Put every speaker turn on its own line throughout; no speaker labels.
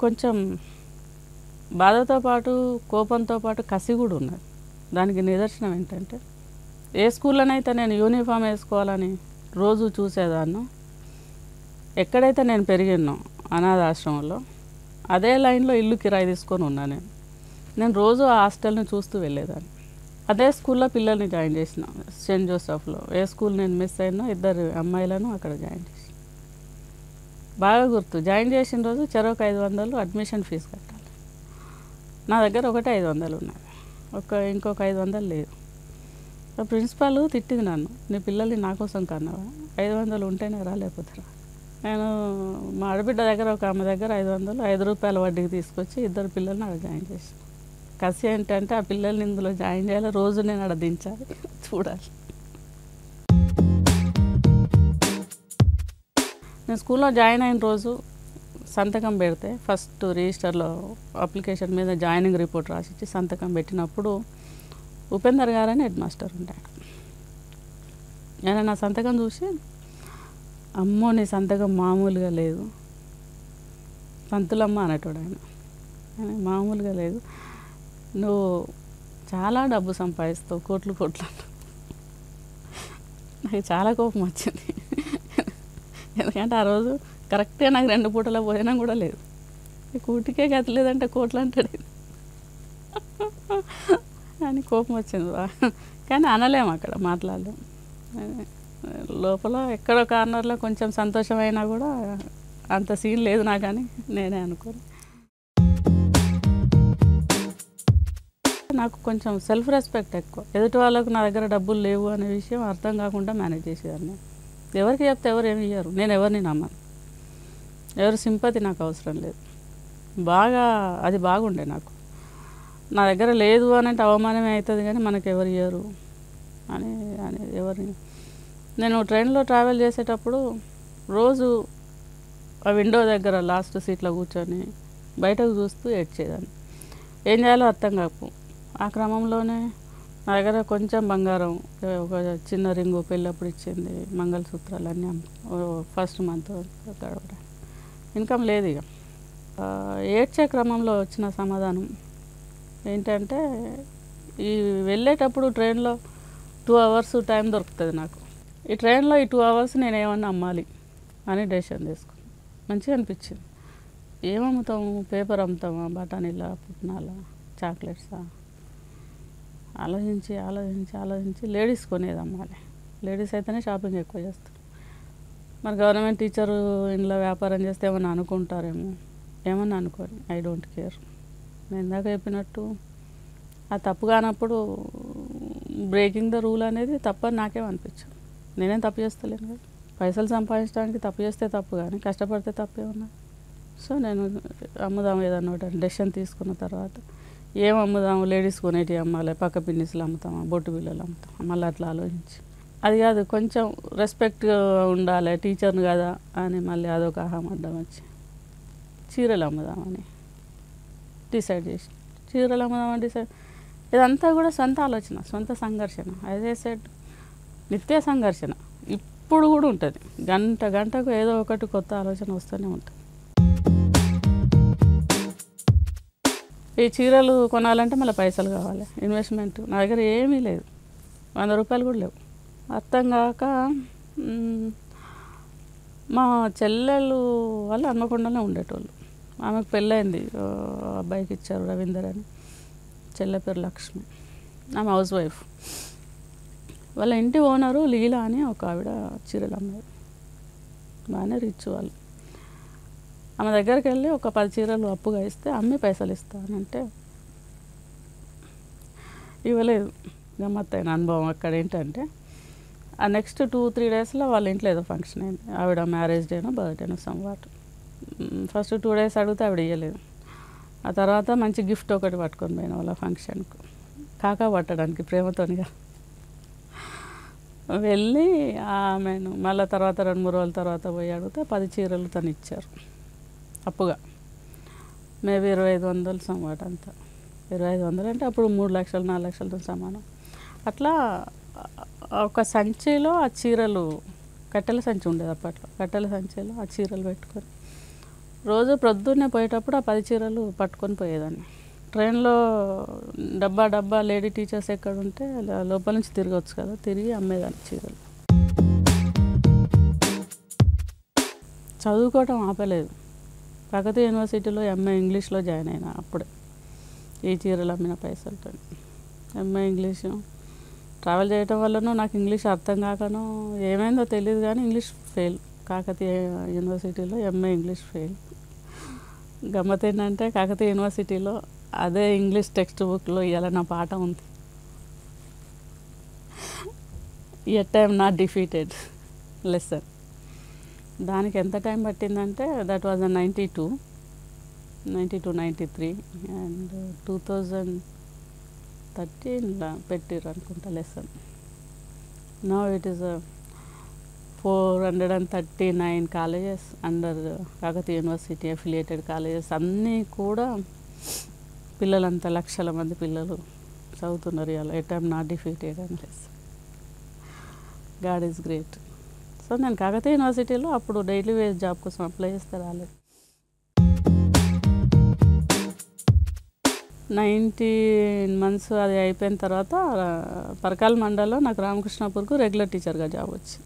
కొంచెం బాధతో పాటు కోపంతో పాటు కసి కూడా ఉన్నది దానికి నిదర్శనం ఏంటంటే ఏ స్కూల్లోనైతే నేను యూనిఫామ్ వేసుకోవాలని రోజు చూసేదాన్ను ఎక్కడైతే నేను పెరిగినో అనాథ ఆశ్రమంలో అదే లైన్లో ఇల్లు కిరాయి తీసుకొని ఉన్నా నేను. నేను రోజు ఆ హాస్టల్ని చూస్తూ వెళ్ళేదాన్ని. అదే స్కూల్లో పిల్లల్ని జాయిన్ చేసిన సెయింట్ జోసెఫ్లో. ఏ స్కూల్ నేను మిస్ అయినా ఇద్దరు అమ్మాయిలను అక్కడ జాయిన్ చేసిన. బాగా గుర్తు. జాయిన్ చేసిన రోజు చెరొక ఐదు వందలు అడ్మిషన్ ఫీజు కట్టాలి. నా దగ్గర ఒకటే ఐదు వందలు ఉన్నాయి. ఒక ఇంకొక ఐదు వందలు లేదు ప్రిన్సిపాల్ తిట్టింది నన్ను. నీ పిల్లల్ని నా కోసం కన్నావా? ఐదు వందలు ఉంటేనే రాలేకపోతారా నేను మా ఆడబిడ్డ దగ్గర ఒక ఆమె దగ్గర ఐదు వందలు ఐదు రూపాయల వడ్డీకి తీసుకొచ్చి ఇద్దరు పిల్లల్ని అక్కడ జాయిన్ చేసిన. కసి ఏంటంటే ఆ పిల్లల్ని ఇందులో జాయిన్ చేయాలి రోజు నేను అక్కడ దించాలి చూడాలి. నేను స్కూల్లో జాయిన్ అయిన రోజు సంతకం పెడితే ఫస్ట్ రిజిస్టర్లో అప్లికేషన్ మీద జాయినింగ్ రిపోర్ట్ రాసిచ్చి సంతకం పెట్టినప్పుడు ఉపేందర్ గారని హెడ్ మాస్టర్ ఉంటాడు. ఆయన నా సంతకం చూసి అమ్మో నీ సంతకం మామూలుగా లేదు. పంతులమ్మ అనేటోడు ఆయన. ఆయన మామూలుగా లేదు. నువ్వు చాలా డబ్బు సంపాదిస్తావు కోట్లు కోట్లు నాకు చాలా కోపం వచ్చింది. ఎందుకంటే ఆ రోజు కరెక్ట్గా నాకు రెండు పూటల భోజనం కూడా లేదు. కూటికే గతి లేదంటే కోట్లు అంటాడు అని కోపం వచ్చింది బా. కానీ అనలేము అక్కడ మాట్లాడలేము లోపల ఎక్కడో కార్నర్లో కొంచెం సంతోషమైనా కూడా అంత సీన్ లేదు నా కానీ నేనే అనుకోను. నాకు కొంచెం సెల్ఫ్ రెస్పెక్ట్ ఎక్కువ. ఎదుటి వాళ్ళకు నా దగ్గర డబ్బులు లేవు అనే విషయం అర్థం కాకుండా మేనేజ్ చేసేదాన్ని ఎవరికి చెప్తే ఎవరు ఏమి ఇయ్యరు. నేను ఎవరిని నమ్మను. ఎవరి సింపతి నాకు అవసరం లేదు. బాగా అది బాగుండే నాకు. నా దగ్గర లేదు అని అంటే అవమానమే అవుతుంది కానీ మనకు ఎవరు ఇయ్యరు అని అని ఎవరిని. నేను ట్రైన్లో ట్రావెల్ చేసేటప్పుడు రోజు ఆ విండో దగ్గర లాస్ట్ సీట్లో కూర్చొని బయటకు చూస్తూ ఏడ్చేదాన్ని. ఏం చేయాలో అర్థం కాకు ఆ క్రమంలోనే నా దగ్గర కొంచెం బంగారం ఒక చిన్న రింగు పెళ్ళప్పుడు ఇచ్చింది మంగళసూత్రాలు అన్నీ ఫస్ట్ మంత్ గడవడానికి ఇన్కమ్ లేదు ఇక. ఏడ్చే క్రమంలో వచ్చిన సమాధానం ఏంటంటే ఈ వెళ్ళేటప్పుడు ట్రైన్లో టూ అవర్స్ టైం దొరుకుతుంది నాకు. ఈ ట్రైన్లో ఈ టూ అవర్స్ నేను ఏమన్నా అమ్మాలి అని డెసిషన్ తీసుకున్నాను మంచిగా అనిపించింది. ఏం పేపర్ అమ్ముతామా? బఠానీలా పుట్నాలా చాక్లెట్సా? ఆలోచించి ఆలోచించి ఆలోచించి లేడీస్ కొనేది అమ్మాలి లేడీస్ అయితేనే షాపింగ్ ఎక్కువ చేస్తారు. మరి గవర్నమెంట్ టీచరు ఇంట్లో వ్యాపారం చేస్తే ఏమన్నా అనుకుంటారేమో? ఏమన్నా అనుకోని ఐ డోంట్ కేర్. నేను ఇందాక చెప్పినట్టు ఆ తప్పు కానప్పుడు బ్రేకింగ్ ద రూల్ అనేది తప్పని నాకేం అనిపించదు. నేనేం తప్పు చేస్తలేను కదా. పైసలు సంపాదించడానికి తప్పు చేస్తే తప్పు కానీ కష్టపడితే తప్పే ఉన్నా సో నేను అమ్ముదాం ఏదన్నా ఒకటి డెసిషన్ తీసుకున్న తర్వాత ఏం అమ్ముదాము? లేడీస్ కొనేటివి అమ్మాలి. పక్క పిన్నిసులు అమ్ముతామా? బొట్టు బిల్లలు అమ్ముతామా? మళ్ళీ అట్లా ఆలోచించి. అది కాదు కొంచెం రెస్పెక్ట్ ఉండాలి. టీచర్ని కదా అని మళ్ళీ అదొక అహం అడ్డం వచ్చి. చీరలు అమ్ముదామని డిసైడ్ చేసి. చీరలు అమ్ముదామని డిసైడ్ ఇదంతా కూడా సొంత ఆలోచన సొంత సంఘర్షణ. అదే సెట్ నిత్య సంఘర్షణ. ఇప్పుడు కూడా ఉంటుంది. గంట గంటకు ఏదో ఒకటి కొత్త ఆలోచన వస్తూనే ఉంటుంది. ఈ చీరలు కొనాలంటే మళ్ళీ పైసలు కావాలి. ఇన్వెస్ట్మెంట్. నా దగ్గర ఏమీ లేదు. వంద రూపాయలు కూడా లేవు. అర్థం కాక మా చెల్లెలు వాళ్ళు హన్మకొండలో ఉండేటోళ్ళు. ఆమెకు పెళ్ళైంది. అబ్బాయికి ఇచ్చారు రవీందర్ అని. చెల్లె పేరు లక్ష్మి. ఆమె హౌస్ వైఫ్. వాళ్ళ ఇంటి ఓనరు లీలా అని ఒక ఆవిడ చీరలు అమ్మాయి బాగానే రిచ్ వాళ్ళు. ఆమె దగ్గరికి వెళ్ళి ఒక పది చీరలు అప్పుగా ఇస్తే అమ్మి పైసలు ఇస్తానంటే ఇవ్వలేదు. గమ్మత్తైన అనుభవం అక్కడ ఏంటంటే ఆ నెక్స్ట్ టూ త్రీ డేస్లో వాళ్ళ ఇంట్లో ఏదో ఫంక్షన్ అయింది. ఆవిడ మ్యారేజ్ డేనో బర్త్డేనో సంవాట్ ఫస్ట్ టూ డేస్ అడిగితే ఆవిడ ఇవ్వలేదు ఆ తర్వాత మంచి గిఫ్ట్ ఒకటి పట్టుకొని పోయిన వాళ్ళ ఫంక్షన్కు. కాకా పట్టడానికి ప్రేమతోనిగా. వెళ్ళి ఆమెను మళ్ళీ తర్వాత రెండు మూడు రోజుల తర్వాత పోయి అడిగితే పది చీరలు తను ఇచ్చారు. అప్పుగా మేబీ ఇరవై ఐదు వందలు సమాట్ అంత. ఇరవై ఐదు వందలు అంటే అప్పుడు మూడు లక్షలు నాలుగు లక్షలతో సమానం. అట్లా ఒక సంచిలో ఆ చీరలు కట్టెల సంచి ఉండేది అప్పట్లో. కట్టెల సంచిలో ఆ చీరలు పెట్టుకొని. రోజు ప్రొద్దున్నే పోయేటప్పుడు ఆ పది చీరలు పట్టుకొని పోయేదాన్ని. ట్రైన్లో డబ్బా డబ్బా లేడీ టీచర్స్ ఎక్కడ ఉంటే లోపల నుంచి తిరగవచ్చు కదా తిరిగి అమ్మేదాన్ని చీరలు. చదువుకోవటం ఆపలేదు. ప్రగతి యూనివర్సిటీలో ఎంఏ ఇంగ్లీష్లో జాయిన్ అయినా అప్పుడే. ఈ చీరలు అమ్మిన పైసలతో. ఎంఏ ఇంగ్లీషు ట్రావెల్ చేయటం వల్లనూ నాకు ఇంగ్లీష్ అర్థం కాకనో ఏమైందో తెలియదు కానీ ఇంగ్లీష్ ఫెయిల్. కాకతీయ యూనివర్సిటీలో ఎంఏ ఇంగ్లీష్ ఫెయిల్. గమ్మత్ ఏంటంటే కాకతీయ యూనివర్సిటీలో అదే ఇంగ్లీష్ టెక్స్ట్ బుక్లో ఇవాళ నా పాట ఉంది. At I'm not defeated lesson దానికి ఎంత time పట్టిందంటే that was a ninety two ninety two ninety three and two thousand థర్టీన్లో పెట్టిర్రు అనుకుంటా lesson no it is four hundred and thirty nine colleges under Kakatiya university affiliated colleges అన్నీ కూడా పిల్లలంతా లక్షల మంది పిల్లలు చదువుతున్నారు ఇవాళ. ఎట్ ఐమ్ నాట్ డిఫీటెడ్ అని less God is great so నేను కాకతీయ యూనివర్సిటీలో అప్పుడు డైలీ వేజ్ జాబ్ కోసం అప్లై చేస్తే రాలేదు. నైన్టీన్ మంత్స్ అది అయిపోయిన తర్వాత పరకాల మండలంలో నాకు రామకృష్ణాపూర్కు రెగ్యులర్ టీచర్గా జాబ్ వచ్చింది.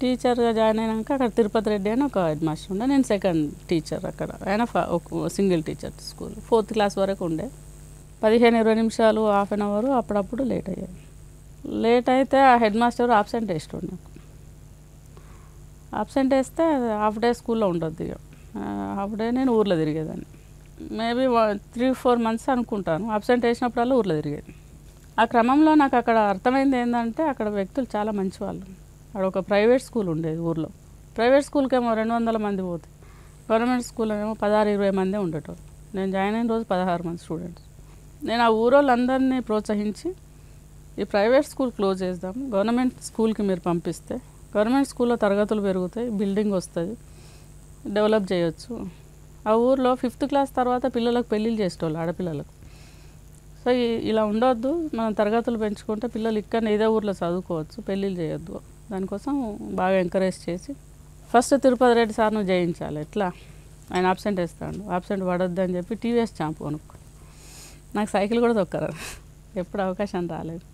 టీచర్గా జాయిన్ అయినాక అక్కడ తిరుపతి రెడ్డి అని ఒక హెడ్ మాస్టర్ ఉండే. నేను సెకండ్ టీచర్ అక్కడ. ఆయన ఒక single teacher school. Fourth class వరకు ఉండే. పదిహేను ఇరవై నిమిషాలు హాఫ్ అన్ అవర్ అప్పుడప్పుడు లేట్ అయ్యాయి. లేట్ అయితే ఆ హెడ్ మాస్టర్ ఆబ్సెంట్ వేస్తుండే అబ్సెంట్ ఆబ్సెంట్ వేస్తే హాఫ్ డే స్కూల్లో ఉండొద్దు ఇక హాఫ్ డే నేను ఊర్లో తిరిగేదాన్ని. మేబీ త్రీ ఫోర్ మంత్స్ అనుకుంటాను. అబ్సెంట్ వేసినప్పుడల్లా ఊర్లో తిరిగేది. ఆ క్రమంలో నాకు అక్కడ అర్థమైంది ఏంటంటే అక్కడ వ్యక్తులు చాలా మంచి వాళ్ళు అక్కడ ఒక ప్రైవేట్ స్కూల్ ఉండేది ఊర్లో. ప్రైవేట్ స్కూల్కి ఏమో రెండు వందల మంది పోతే గవర్నమెంట్ స్కూల్ ఏమో పదహారు ఇరవై మందే ఉండేటోళ్ళు. నేను జాయిన్ అయిన రోజు పదహారు మంది స్టూడెంట్స్ నేను ఆ ఊరోళ్ళందరినీ ప్రోత్సహించి ఈ ప్రైవేట్ స్కూల్ క్లోజ్ చేద్దాం. గవర్నమెంట్ స్కూల్కి మీరు పంపిస్తే గవర్నమెంట్ స్కూల్లో తరగతులు పెరుగుతాయి బిల్డింగ్ వస్తుంది డెవలప్ చేయొచ్చు. ఆ ఊర్లో ఫిఫ్త్ క్లాస్ తర్వాత పిల్లలకు పెళ్ళిళ్ళు చేసేటోళ్ళు ఆడపిల్లలకు. సో ఇలా ఉండొద్దు మనం తరగతులు పెంచుకుంటే పిల్లలు ఇక్కడ ఇదే ఊర్లో చదువుకోవచ్చు పెళ్ళిళ్ళు చేయొద్దు. దానికోసం బాగా ఎంకరేజ్ చేసి ఫస్ట్ తిరుపతి రెడ్డి సార్ను జయించాలి ఎట్లా? ఆయన ఆబ్సెంట్ వేస్తాడు ఆబ్సెంట్ పడొద్దు అని చెప్పి టీవీఎస్ చాంపు కొనుక్కు నాకు సైకిల్ కూడా తొక్కరు ఎప్పుడు అవకాశం రాలేదు.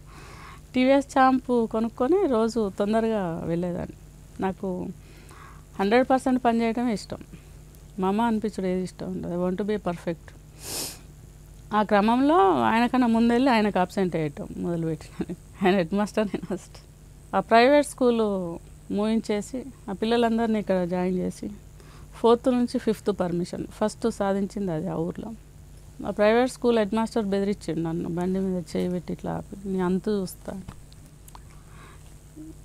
టీవీఎస్ షాంపూ కొనుక్కొని రోజు తొందరగా వెళ్ళేదాన్ని. నాకు హండ్రెడ్ పర్సెంట్ పని ఇష్టం. మా అమ్మ అనిపించడం ఏది ఇష్టం ఉండదు. వన్ టు బీ పర్ఫెక్ట్ ఆ క్రమంలో ఆయనకన్నా ముందెళ్ళి ఆయనకు అబ్సెంట్ అయ్యటం మొదలుపెట్టిన ఆయన హెడ్ మాస్టర్ నేను ఫస్ట్. ఆ ప్రైవేట్ స్కూలు మూయించేసి ఆ పిల్లలందరినీ ఇక్కడ జాయిన్ చేసి ఫోర్త్ నుంచి ఫిఫ్త్ పర్మిషన్ ఫస్ట్ సాధించింది అది ఆ ఊర్లో. ఆ ప్రైవేట్ స్కూల్ హెడ్ మాస్టర్ బెదిరించిండు నన్ను. బండి మీద చేయి పెట్టి ఇట్లా ఆపి. నీ అంతు చూస్తా.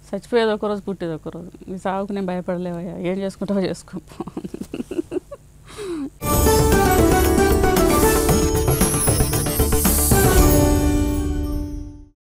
చచ్చిపోయేది ఒకరోజు పుట్టేది ఒకరోజు నీ సాగుకు నేను భయపడలేవయ్యా. ఏం చేసుకుంటావో చేసుకో